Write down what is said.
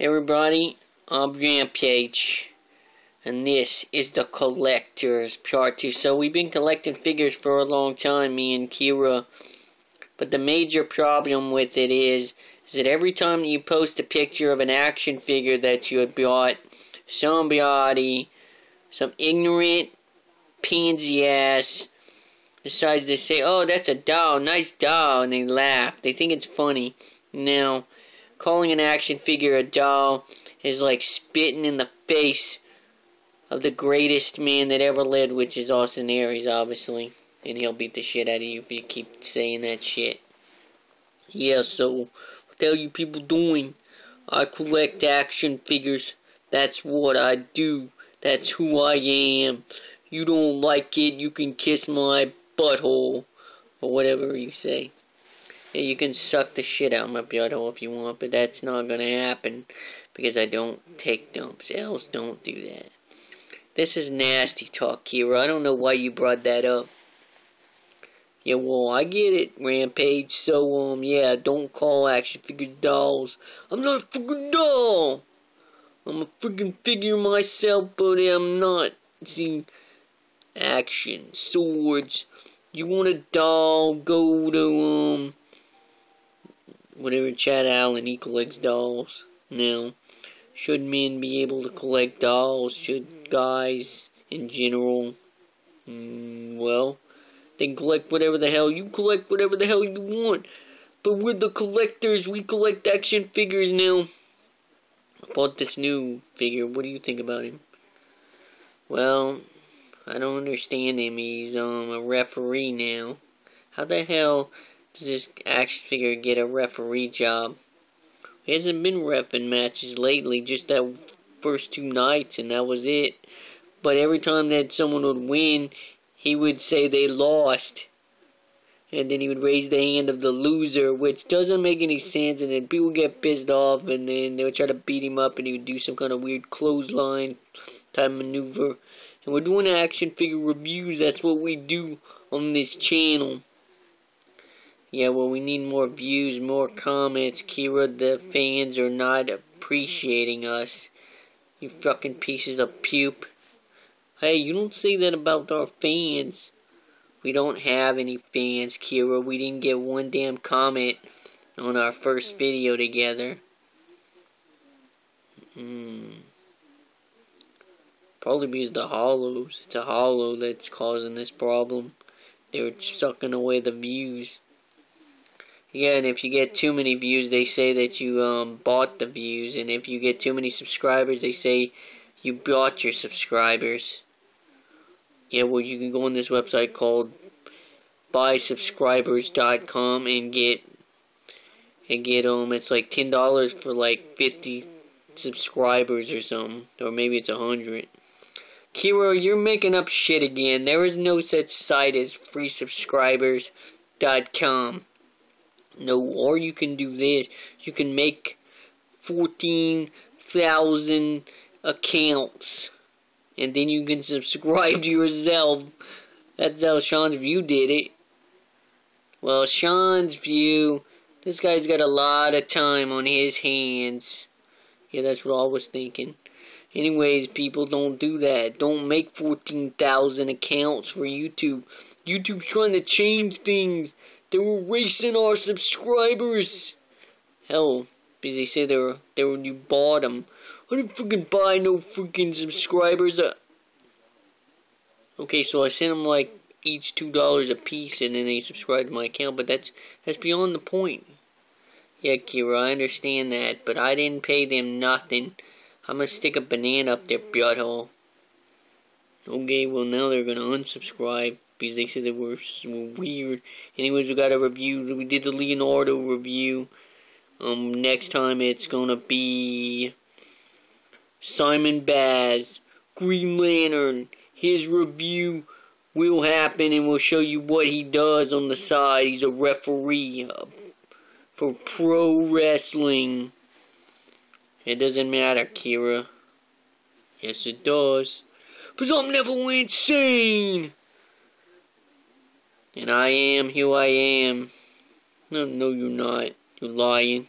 Everybody, I'm Rampage, and this is the Collectors Part 2. So we've been collecting figures for a long time, me and Kira. But the major problem with it is, is that every time you post a picture of an action figure that you had bought, somebody, some ignorant pansy ass, decides to say, oh, that's a doll, nice doll, and they laugh. They think it's funny. Now, calling an action figure a doll is like spitting in the face of the greatest man that ever lived, which is Austin Aries, obviously. And he'll beat the shit out of you if you keep saying that shit. Yeah, so, what hell you people doing? I collect action figures. That's what I do. That's who I am. You don't like it, you can kiss my butthole. Or whatever you say. You can suck the shit out of my butthole if you want, but that's not gonna happen because I don't take dumps. Else don't do that. This is nasty talk, Kira. I don't know why you brought that up. Yeah, well, I get it, Rampage. So, um, yeah, don't call action figures dolls. I'm not a freaking doll. I'm a freaking figure myself, but I'm not. See, action, swords. You want a doll? Go to, um, whatever Chad Allen, he collects dolls. Now, should men be able to collect dolls? Should guys in general? Mm, well, they collect whatever the hell. You collect whatever the hell you want. But we're the collectors. We collect action figures now. I bought this new figure. What do you think about him? Well, I don't understand him. He's um a referee now. How the hell this action figure get a referee job? He hasn't been refing matches lately, just that first two nights, and that was it. But every time that someone would win, he would say they lost. And then he would raise the hand of the loser, which doesn't make any sense. And then people get pissed off, and then they would try to beat him up, and he would do some kind of weird clothesline type maneuver. And we're doing action figure reviews. That's what we do on this channel. Yeah, well, we need more views, more comments. Kira, the fans are not appreciating us. You fucking pieces of puke. Hey, you don't say that about our fans. We don't have any fans, Kira. We didn't get one damn comment on our first video together. Hmm. Probably because the hollows. It's a hollow that's causing this problem. They're sucking away the views. Yeah, and if you get too many views, they say that you um, bought the views. And if you get too many subscribers, they say you bought your subscribers. Yeah, well, you can go on this website called buysubscribers.com and get and get um it's like ten dollars for like fifty subscribers or something, or maybe it's a hundred. Kiro, you're making up shit again. There is no such site as freesubscribers.com. No, or you can do this. You can make 14,000 accounts. And then you can subscribe to yourself. That's how Sean's View did it. Well, Sean's View, this guy's got a lot of time on his hands. Yeah, that's what I was thinking. Anyways, people, don't do that. Don't make 14,000 accounts for YouTube. YouTube's trying to change things. They were racing our subscribers. Hell, because they say they were, they were, you bought them. I didn't freaking buy no freaking subscribers. Uh, okay, so I sent them like each two dollars a piece, and then they subscribed to my account. But that's that's beyond the point. Yeah, Kira, I understand that, but I didn't pay them nothing. I'm gonna stick a banana up their butthole. Okay, well now they're gonna unsubscribe because they said they were, were weird. Anyways, we got a review. We did the Leonardo review. Um, next time it's gonna be Simon Baz, Green Lantern. His review will happen, and we'll show you what he does on the side. He's a referee uh, for pro wrestling. It doesn't matter, Kira. Yes, it does. Because I'm never insane! And I am who I am. No, no, you're not. You're lying.